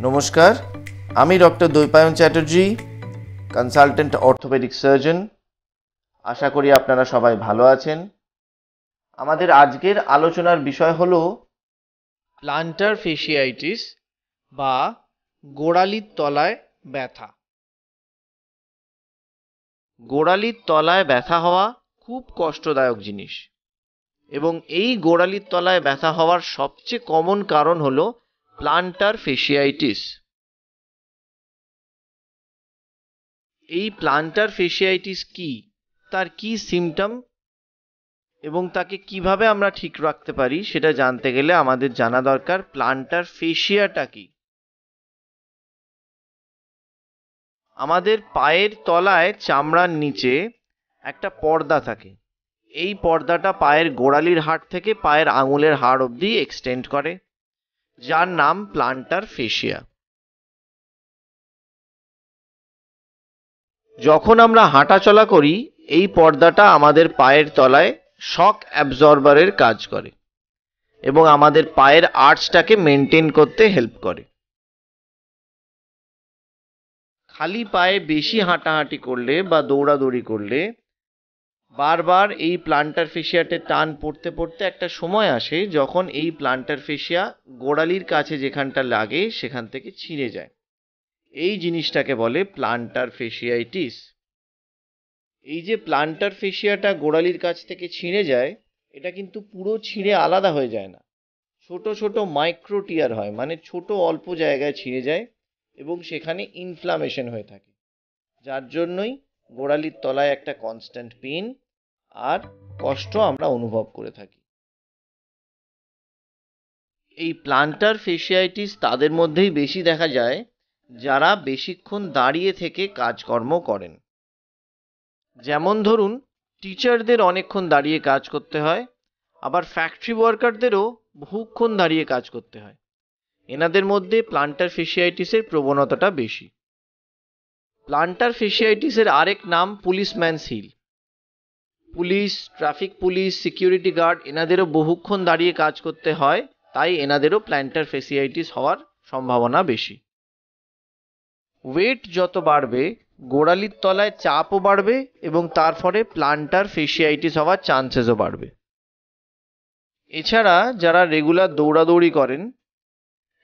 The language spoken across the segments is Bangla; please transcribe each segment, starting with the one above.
নমস্কার, আমি doctor Dwaipayan Chatterjee consultant orthopaedic surgeon আশা করি আপনারা সবাই ভালো আছেন। আমাদের আজকের আলোচনার বিষয় হল প্লান্টার ফেসিয়াইটিস বা গোড়ালির তলায় ব্যথা। গোড়ালির তলায় ব্যথা হওয়া খুব কষ্টদায়ক জিনিস। এবং এই গোড়ালির তলায় ব্যথা হওয়ার সবচেয়ে কমন কারণ হলো প্লান্টার ফেসিয়াইটিস এই প্লান্টার ফেসিয়াইটিস কি? তার কি সিমটম এবং তাকে কীভাবে আমরা ঠিক রাখতে পারি? সেটা জানতে গেলে আমাদের জানা দরকার প্লান্টার ফেসিয়াটা কি? আমাদের পায়ের তলায় চামড়ার নিচে একটা পর্দা থাকে। এই পর্দাটা পায়ের গোড়ালির হাড় থেকে পায়ের আঙুলের হাড় অবধি এক্সটেন্ড করে। যার নাম প্লান্টার ফেসিয়া যখন আমরা হাঁটাচলা করি, এই পর্দাটা আমাদের পায়ের তলায় শক অ্যাবজর্বারের কাজ করে এবং আমাদের পায়ের আর্চটাকে মেনটেন করতে হেল্প করে। খালি পায়ে বেশি হাঁটাহাঁটি করলে বা দৌড়াদৌড়ি করলে বারবার এই প্লান্টার ফেসিয়াতে টান পড়তে পড়তে একটা সময় আসে যখন এই প্লান্টার ফেসিয়া গোড়ালির কাছে যেখানটা লাগে সেখান থেকে ছিঁড়ে যায়। এই জিনিসটাকে বলে প্লান্টার ফেসিয়াইটিস এই যে প্লান্টার ফেসিয়াটা গোড়ালির কাছ থেকে ছিঁড়ে যায়, এটা কিন্তু পুরো ছিঁড়ে আলাদা হয়ে যায় না। ছোট ছোট মাইক্রোটিয়ার হয় মানে ছোট অল্প জায়গায় ছিঁড়ে যায় এবং সেখানে ইনফ্লামেশন হয়ে থাকে। যার জন্যই গোড়ালির তলায় একটা কনস্ট্যান্ট পেন আর কষ্ট আমরা অনুভব করে থাকি। এই প্লান্টার ফেসিয়াইটিস তাদের মধ্যেই বেশি দেখা যায়, যারা বেশিক্ষণ দাঁড়িয়ে থেকে কাজকর্ম করেন। যেমন ধরুন টিচারদের অনেকক্ষণ দাঁড়িয়ে কাজ করতে হয়, আবার ফ্যাক্টরি ওয়ার্কারদেরও বহুক্ষণ দাঁড়িয়ে কাজ করতে হয়। এনাদের মধ্যে প্লান্টার ফেসিয়াইটিসের প্রবণতাটা বেশি। প্লান্টার ফেসিয়াইটিসের আরেক নাম policeman heel police, traffic police, security guard, এনাদেরও বহুক্ষণ দাঁড়িয়ে কাজ করতে হয়, তাই এনাদেরও প্ল্যান্টার ফেসিয়াইটিস হওয়ার সম্ভাবনা বেশি। ওয়েট যত বাড়বে, গোড়ালির তলায় চাপও বাড়বে এবং তার ফলে প্লান্টার ফেসিয়াইটিস হওয়ার চান্সেসও বাড়বে। এছাড়া যারা রেগুলার দৌড়াদৌড়ি করেন,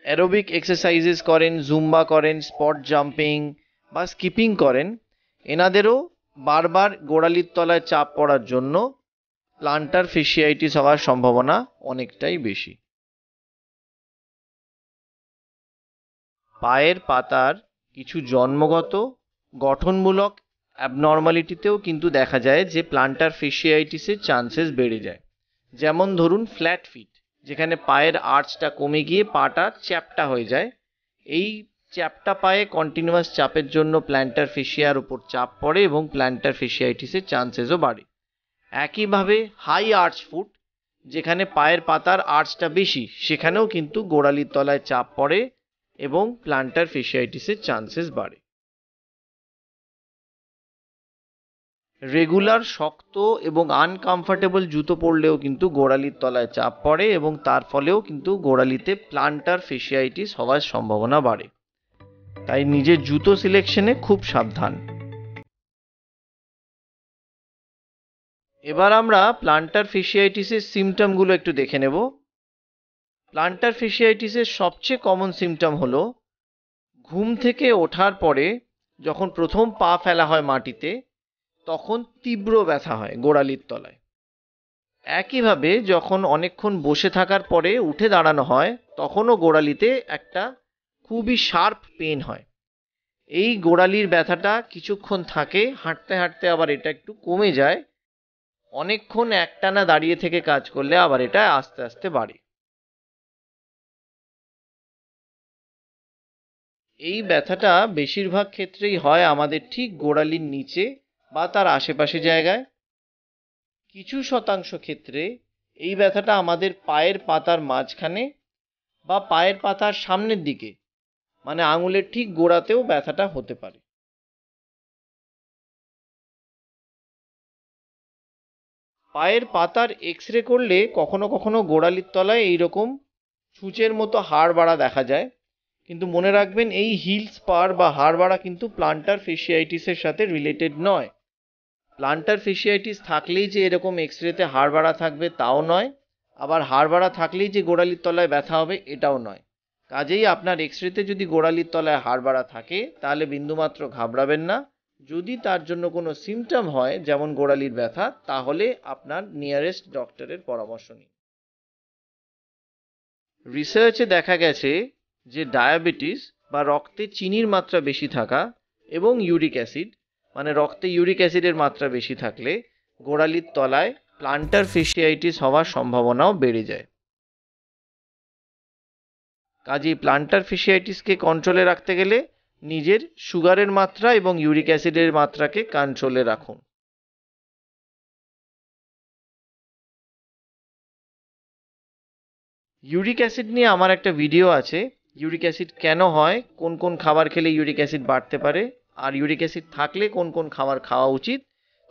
অ্যারোবিক এক্সারসাইজেস করেন, জুম্বা করেন, স্পট জাম্পিং বা স্কিপিং করেন, এনাদেরও বারবার গোড়ালির তলায় চাপ পড়ার জন্য প্লান্টার ফেসিয়াইটিস হওয়ার সম্ভাবনা অনেকটাই বেশি। পায়ের পাতার কিছু জন্মগত, গঠনমূলক অ্যাবনর্মালিটিতেও কিন্তু দেখা যায় যে প্লান্টার ফেসিয়াইটিসের চান্সেস বেড়ে যায়। যেমন ধরুন ফ্ল্যাট ফিট যেখানে পায়ের আর্চটা কমে গিয়ে পাটা চ্যাপটা হয়ে যায়। এই চ্যাপটা পায়ে কন্টিনিউয়াস চাপের জন্য প্ল্যান্টার ফেসিয়ার উপর চাপ পড়ে এবং প্ল্যান্টার ফেসিয়াইটিসের চান্সেসও বাড়ে। একইভাবে হাই আর্চ ফুট যেখানে পায়ের পাতার আর্চটা বেশি, সেখানেও কিন্তু গোড়ালির তলায় চাপ পড়ে এবং প্ল্যান্টার ফেসিয়াইটিসের চান্সেস বাড়ে। রেগুলার শক্ত এবং আনকমফর্টেবল জুতো পরলেও কিন্তু গোড়ালির তলায় চাপ পড়ে এবং তার ফলেও কিন্তু গোড়ালিতে প্লান্টার ফেসিয়াইটিস হওয়ার সম্ভাবনা বাড়ে। তাই নিজের জুতো সিলেকশনে খুব সাবধান। এবার আমরা প্লান্টার ফেসিয়াইটিসের সিমটমগুলো একটু দেখে নেব। প্লান্টার ফেসিয়াইটিসের সবচেয়ে কমন সিমটম হলো, ঘুম থেকে ওঠার পরে যখন প্রথম পা ফেলা হয় মাটিতে, তখন তীব্র ব্যথা হয় গোড়ালির তলায়। একইভাবে যখন অনেকক্ষণ বসে থাকার পরে উঠে দাঁড়ানো হয়, তখনও গোড়ালিতে একটা খুবই শার্প পেন হয়। এই গোড়ালির ব্যথাটা কিছুক্ষণ থাকে, হাঁটতে হাঁটতে আবার এটা একটু কমে যায়। অনেকক্ষণ একটানা দাঁড়িয়ে থেকে কাজ করলে আবার এটা আস্তে আস্তে বাড়ে। এই ব্যথাটা বেশিরভাগ ক্ষেত্রেই হয় আমাদের ঠিক গোড়ালির নিচে বা তার আশেপাশে জায়গায়। কিছু শতাংশ ক্ষেত্রে এই ব্যথাটা আমাদের পায়ের পাতার মাঝখানে বা পায়ের পাতার সামনের দিকে মানে আঙুলের ঠিক গোড়াতেও ব্যথাটা হতে পারে। পায়ের পাতার এক্স রে করলে কখনো কখনো গোড়ালির তলায় এইরকম ছুঁচের মতো হাড় বাড়া দেখা যায়। কিন্তু মনে রাখবেন, এই হিল স্পার বা হাড় বাড়া কিন্তু প্লান্টার ফেসিয়াইটিসের সাথে রিলেটেড নয়। প্লান্টার ফেসিয়াইটিস থাকলেই যে এরকম এক্স রেতে হাড় বাড়া থাকবে তাও নয়। আবার হাড় বাড়া থাকলেই যে গোড়ালির তলায় ব্যথা হবে এটাও নয়। কাজেই আপনার এক্স রেতে যদি গোড়ালির তলায় হাড় বাড়া থাকে, তাহলে বিন্দুমাত্র ঘাবড়াবেন না। যদি তার জন্য কোনো সিমটম হয়, যেমন গোড়ালির ব্যথা, তাহলে আপনার নিয়ারেস্ট ডক্টরের পরামর্শ নিন। রিসার্চে দেখা গেছে যে ডায়াবেটিস বা রক্তে চিনির মাত্রা বেশি থাকা এবং ইউরিক অ্যাসিড মানে রক্তে ইউরিক অ্যাসিডের মাত্রা বেশি থাকলে গোড়ালির তলায় প্লান্টার ফেসিয়াইটিস হওয়ার সম্ভাবনাও বেড়ে যায়। কাজেই প্লান্টার ফেসিয়াইটিসকে কন্ট্রোলে রাখতে গেলে নিজের সুগারের মাত্রা এবং ইউরিক অ্যাসিডের মাত্রাকে কন্ট্রোলে রাখুন। ইউরিক অ্যাসিড নিয়ে আমার একটা ভিডিও আছে। ইউরিক অ্যাসিড কেন হয়? কোন কোন খাবার খেলে ইউরিক অ্যাসিড বাড়তে পারে? আর ইউরিক অ্যাসিড থাকলে কোন কোন খাবার খাওয়া উচিত?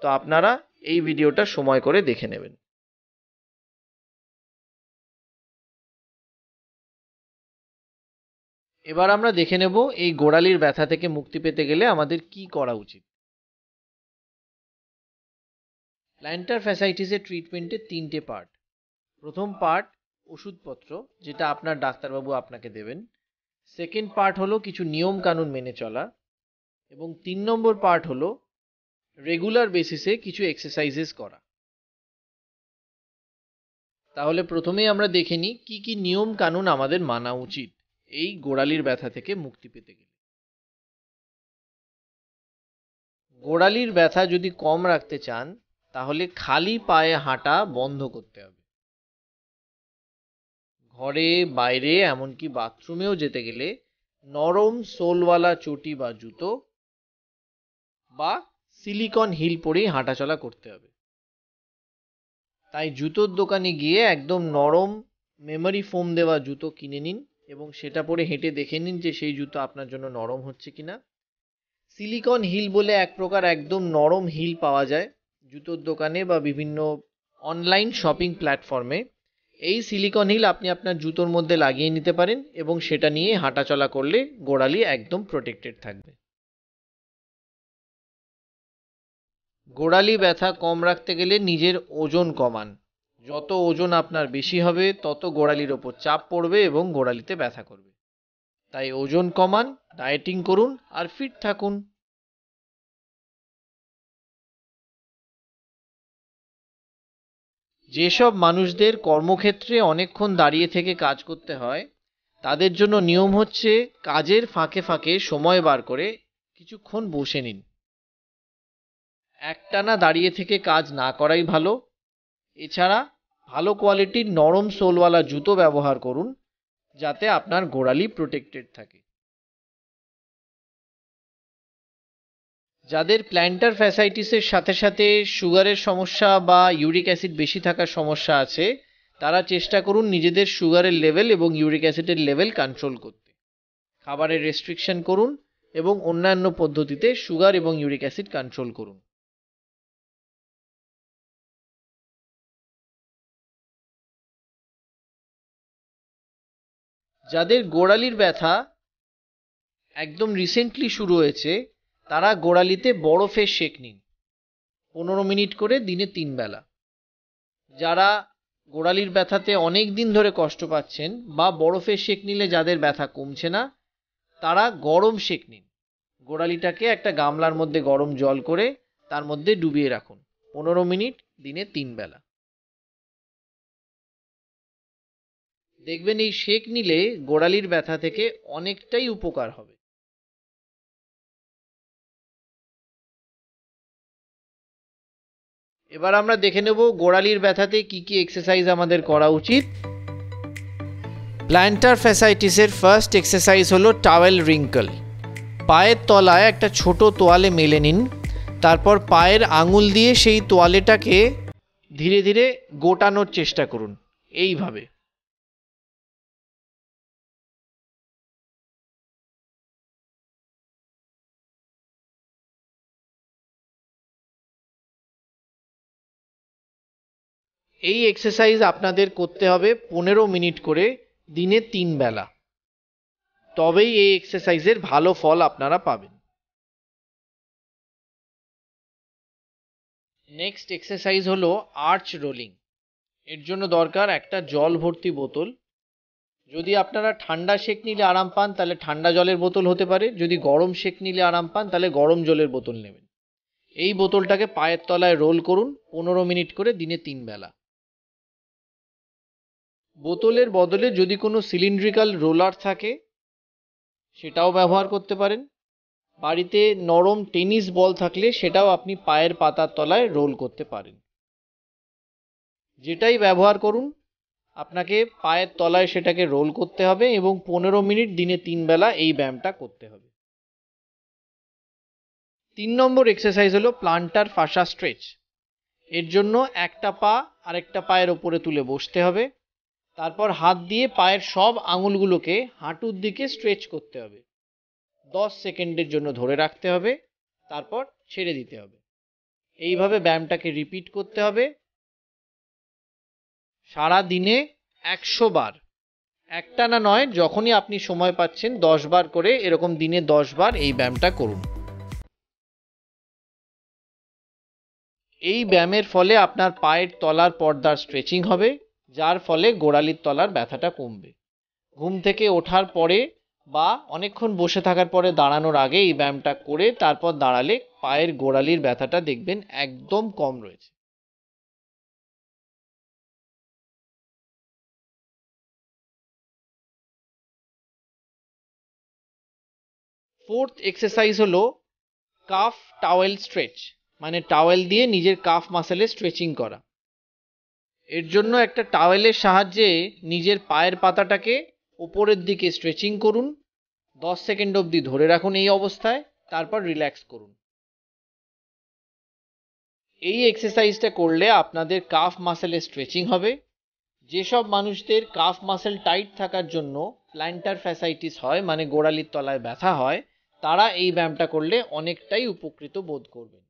তো আপনারা এই ভিডিওটা সময় করে দেখে নেবেন। এবার আমরা দেখে নেব এই গোড়ালির ব্যথা থেকে মুক্তি পেতে গেলে আমাদের কি করা উচিত। প্ল্যান্টার ফ্যাসাইটিসের ট্রিটমেন্টের তিনটে পার্ট প্রথম পার্ট ওষুধপত্র, যেটা আপনার ডাক্তারবাবু আপনাকে দেবেন। সেকেন্ড পার্ট হলো কিছু নিয়ম কানুন মেনে চলা। এবং তিন নম্বর পার্ট হলো রেগুলার বেসিসে কিছু এক্সারসাইজেস করা। তাহলে প্রথমেই আমরা দেখে নিই কী কী নিয়ম কানুন আমাদের মানা উচিত। এই গোড়ালির ব্যথা থেকে মুক্তি পেতে গেলে। গোড়ালির ব্যথা যদি কম রাখতে চান, তাহলে খালি পায়ে হাঁটা বন্ধ করতে হবে। ঘরে, বাইরে, এমনকি বাথরুমেও যেতে গেলে নরম সোলওয়ালা চটি বা জুতো বা সিলিকন হিল পরেই হাঁটাচলা করতে হবে। তাই জুতোর দোকানে গিয়ে একদম নরম মেমরি ফোম দেওয়া জুতো কিনে নিন। এবং সেটা পরে হেঁটে দেখে নিন যে সেই জুতো আপনার জন্য নরম হচ্ছে কিনা। সিলিকন হিল বলে এক প্রকার একদম নরম হিল পাওয়া যায় জুতোর দোকানে বা বিভিন্ন অনলাইন শপিং প্ল্যাটফর্মে। এই সিলিকন হিল আপনি আপনার জুতোর মধ্যে লাগিয়ে নিতে পারেন এবং সেটা নিয়ে হাঁটাচলা করলে গোড়ালি একদম প্রোটেক্টেড থাকবে। গোড়ালি ব্যথা কম রাখতে গেলে নিজের ওজন কমান। যত ওজন আপনার বেশি হবে, তত গোড়ালির ওপর চাপ পড়বে এবং গোড়ালিতে ব্যথা করবে। তাই ওজন কমান ডায়েটিং করুন আর ফিট থাকুন। যেসব মানুষদের কর্মক্ষেত্রে অনেকক্ষণ দাঁড়িয়ে থেকে কাজ করতে হয়, তাদের জন্য নিয়ম হচ্ছে কাজের ফাঁকে ফাঁকে সময় বার করে কিছুক্ষণ বসে নিন। একটানা দাঁড়িয়ে থেকে কাজ না করাই ভালো এছাড়া ভালো কোয়ালিটির নরম সোলওয়ালা জুতো ব্যবহার করুন, যাতে আপনার গোড়ালি প্রোটেক্টেড থাকে। যাদের প্ল্যান্টার ফ্যাসাইটিসের সাথে সাথে সুগারের সমস্যা বা ইউরিক অ্যাসিড বেশি থাকার সমস্যা আছে, তারা চেষ্টা করুন নিজেদের সুগারের লেভেল এবং ইউরিক অ্যাসিডের লেভেল কন্ট্রোল করতে। খাবারের রেস্ট্রিকশন করুন এবং অন্যান্য পদ্ধতিতে সুগার এবং ইউরিক অ্যাসিড কন্ট্রোল করুন। যাদের গোড়ালির ব্যথা একদম রিসেন্টলি শুরু হয়েছে, তারা গোড়ালিতে বরফের শেক নিন। পনেরো মিনিট করে দিনে তিন বেলা। যারা গোড়ালির ব্যথাতে অনেক দিন ধরে কষ্ট পাচ্ছেন বা বরফের শেক নিলে যাদের ব্যথা কমছে না, তারা গরম শেক নিন। গোড়ালিটাকে একটা গামলার মধ্যে গরম জল করে তার মধ্যে ডুবিয়ে রাখুন। পনেরো মিনিট, দিনে তিন বেলা। দেখবেন এই শেক নিলে গোড়ালির ব্যথা থেকে অনেকটাই উপকার হবে। এবার আমরা দেখে নেব গোড়ালির ব্যথাতে কি কি এক্সারসাইজ আমাদের করা উচিত। প্ল্যান্টার ফ্যাসাইটিসের ফার্স্ট এক্সারসাইজ হলো টাওয়েল রিঙ্কল পায়ের তলায় একটা ছোট তোয়ালে মেলে নিন, তারপর পায়ের আঙুল দিয়ে সেই তোয়ালেটাকে ধীরে ধীরে গোটানোর চেষ্টা করুন। এইভাবে। এই এক্সারসাইজ আপনাদের করতে হবে পনেরো মিনিট করে দিনে তিন বেলা। তবেই এই এক্সারসাইজের ভালো ফল আপনারা পাবেন। নেক্সট এক্সারসাইজ হলো আর্চ রোলিং এর জন্য দরকার একটা জল ভর্তি বোতল। যদি আপনারা ঠান্ডা সেক নিলে আরাম পান, তাহলে ঠান্ডা জলের বোতল হতে পারে। যদি গরম সেক নিলে আরাম পান, তাহলে গরম জলের বোতল নেবেন। এই বোতলটাকে পায়ের তলায় রোল করুন, পনেরো মিনিট করে দিনে তিন বেলা। বোতলের বদলে যদি কোনো সিলিন্ড্রিক্যাল রোলার থাকে, সেটাও ব্যবহার করতে পারেন। বাড়িতে নরম টেনিস বল থাকলে সেটাও আপনি পায়ের পাতার তলায় রোল করতে পারেন। যেটাই ব্যবহার করুন, আপনাকে পায়ের তলায় সেটাকে রোল করতে হবে এবং পনেরো মিনিট দিনে তিন বেলা এই ব্যায়ামটা করতে হবে। তিন নম্বর এক্সারসাইজ হলো প্লান্টার ফাসা স্ট্রেচ এর জন্য একটা পা আরেকটা পায়ের ওপরে তুলে বসতে হবে। তারপর হাত দিয়ে পায়ের সব আঙুলগুলোকে হাঁটুর দিকে স্ট্রেচ করতে হবে। দশ সেকেন্ডের জন্য ধরে রাখতে হবে, তারপর ছেড়ে দিতে হবে। এইভাবে ব্যায়ামটাকে রিপিট করতে হবে। সারা দিনে একশো বার। একটা না নয়, যখনই আপনি সময় পাচ্ছেন, দশ বার করে এরকম দিনে দশ বার এই ব্যায়ামটা করুন। এই ব্যায়ামের ফলে আপনার পায়ের তলার পর্দার স্ট্রেচিং হবে। যার ফলে গোড়ালির তলার ব্যথাটা কমবে। ঘুম থেকে ওঠার পরে বা অনেকক্ষণ বসে থাকার পরে দাঁড়ানোর আগে এই ব্যায়ামটা করে তারপর দাঁড়ালে পায়ের গোড়ালির ব্যথাটা দেখবেন একদম কম রয়েছে। ফোর্থ এক্সারসাইজ হলো কাফ টাওয়েল স্ট্রেচ মানে টাওয়েল দিয়ে নিজের কাফ মাসেলে স্ট্রেচিং করা। এর জন্য একটা টাওয়েলের সাহায্যে নিজের পায়ের পাতাটাকে ওপরের দিকে স্ট্রেচিং করুন। দশ সেকেন্ড অবধি ধরে রাখুন এই অবস্থায়, তারপর রিল্যাক্স করুন। এই এক্সারসাইজটা করলে আপনাদের কাফ মাসেলের স্ট্রেচিং হবে। যেসব মানুষদের কাফ মাসেল টাইট থাকার জন্য প্ল্যান্টার ফ্যাসাইটিস হয় মানে গোড়ালির তলায় ব্যথা হয়, তারা এই ব্যায়ামটা করলে অনেকটাই উপকৃত বোধ করবেন।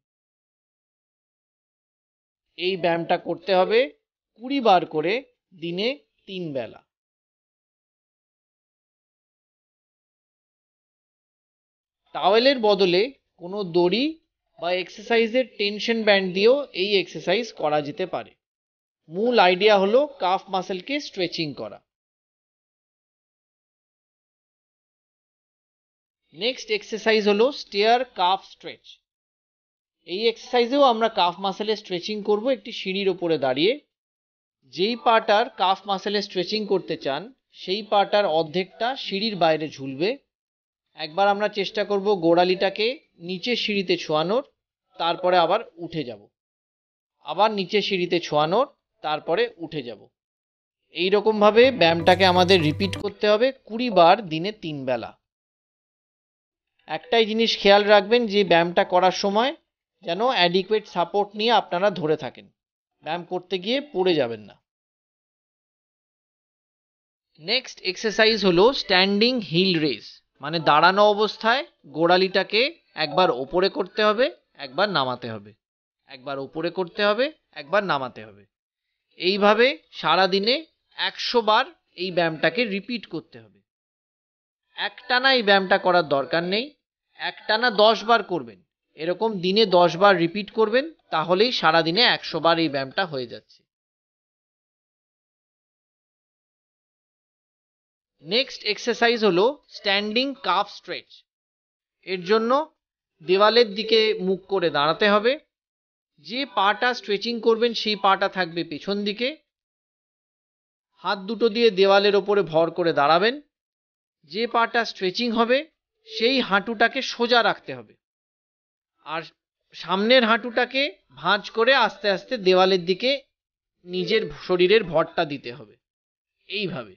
এই ব্যায়ামটা করতে হবে কুড়ি বার করে দিনে তিন বেলা। টাওয়েলের বদলে কোনো দড়ি বা এক্সারসাইজের টেনশন ব্যান্ড দিয়েও এই এক্সারসাইজ করা যেতে পারে। মূল আইডিয়া হলো কাফ মাসেলকে স্ট্রেচিং করা। নেক্সট এক্সারসাইজ হলো স্টেয়ার কাফ স্ট্রেচ এই এক্সারসাইজেও আমরা কাফ মাসেলের স্ট্রেচিং করব, একটি সিঁড়ির ওপরে দাঁড়িয়ে। যেই পাটার কাফ মাসেলের স্ট্রেচিং করতে চান, সেই পাটার অর্ধেকটা সিঁড়ির বাইরে ঝুলবে। একবার আমরা চেষ্টা করব গোড়ালিটাকে নিচে সিঁড়িতে ছোঁয়ানোর, তারপরে আবার উঠে যাব। আবার নিচে সিঁড়িতে ছোঁয়ানোর, তারপরে উঠে যাব। এই রকমভাবে ব্যায়ামটাকে আমাদের রিপিট করতে হবে কুড়ি বার দিনে তিন বেলা। একটাই জিনিস খেয়াল রাখবেন যে ব্যায়ামটা করার সময় যেন অ্যাডিকুয়েট সাপোর্ট নিয়ে আপনারা ধরে থাকেন। ব্যায়াম করতে গিয়ে পড়ে যাবেন না। নেক্সট এক্সারসাইজ হলো স্ট্যান্ডিং হিল রেস মানে দাঁড়ানো অবস্থায় গোড়ালিটাকে একবার ওপরে করতে হবে, একবার নামাতে হবে। একবার ওপরে করতে হবে, একবার নামাতে হবে। এইভাবে সারা দিনে একশো বার এই ব্যায়ামটাকে রিপিট করতে হবে। একটানা এই ব্যায়ামটা করার দরকার নেই, একটানা দশ বার করবেন। এরকম দিনে দশ বার রিপিট করবেন, তাহলেই সারা দিনে একশো বার এই ব্যায়ামটা হয়ে যাচ্ছে। নেক্সট এক্সারসাইজ হলো স্ট্যান্ডিং কাফ স্ট্রেচ এর জন্য দেওয়ালের দিকে মুখ করে দাঁড়াতে হবে। যে পাটা স্ট্রেচিং করবেন, সেই পাটা থাকবে পেছন দিকে। হাত দুটো দিয়ে দেওয়ালের ওপরে ভর করে দাঁড়াবেন। যে পাটা স্ট্রেচিং হবে, সেই হাঁটুটাকে সোজা রাখতে হবে। আর সামনের হাঁটুটাকে ভাঁজ করে আস্তে আস্তে দেওয়ালের দিকে নিজের শরীরের ভরটা দিতে হবে। এইভাবে।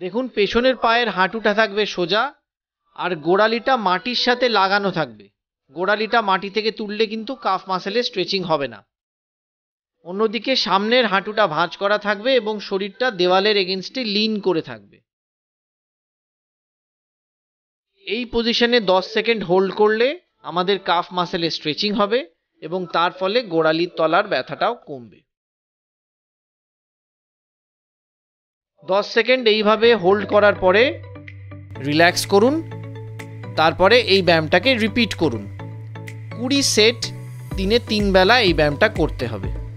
দেখুন, পেছনের পায়ের হাঁটুটা থাকবে সোজা আর গোড়ালিটা মাটির সাথে লাগানো থাকবে। গোড়ালিটা মাটি থেকে তুললে কিন্তু কাফ মাসেলের স্ট্রেচিং হবে না। অন্যদিকে সামনের হাঁটুটা ভাঁজ করা থাকবে এবং শরীরটা দেওয়ালের এগেনস্টে লিন করে থাকবে। এই পজিশনে দশ সেকেন্ড হোল্ড করলে আমাদের কাফ মাসেলের স্ট্রেচিং হবে এবং তার ফলে গোড়ালির তলার ব্যথাটাও কমবে। দশ সেকেন্ড এইভাবে হোল্ড করার পরে রিল্যাক্স করুন, তারপরে এই ব্যায়ামটাকে রিপিট করুন। কুড়ি সেট দিনে তিন বেলা এই ব্যায়ামটা করতে হবে।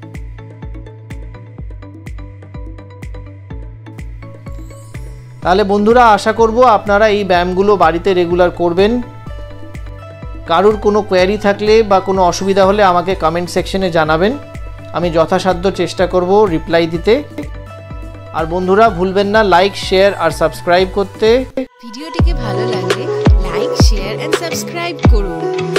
তাহলে বন্ধুরা, আশা করব আপনারা এই ব্যায়ামগুলো বাড়িতে রেগুলার করবেন। কারুর কোনো কোয়ারি থাকলে বা কোনো অসুবিধা হলে আমাকে কমেন্ট সেকশনে জানাবেন। আমি যথাসাধ্য চেষ্টা করব রিপ্লাই দিতে। আর বন্ধুরা, ভুলবেন না লাইক শেয়ার আর সাবস্ক্রাইব করতে। ভিডিওটিকে ভালো লাগলে লাইক শেয়ার এন্ড সাবস্ক্রাইব করুন।